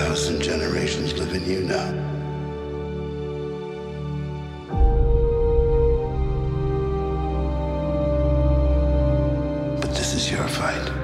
thousand generations live in you now. but this is your fight.